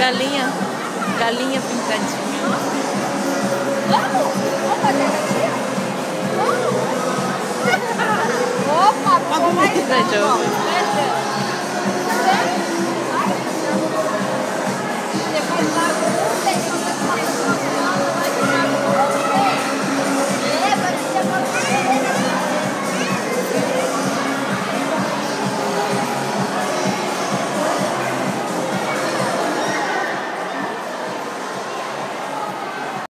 galinha, galinha pintadinha. Vamos? Vamos fazer aqui? Vamos? Opa, vamos mais Tá,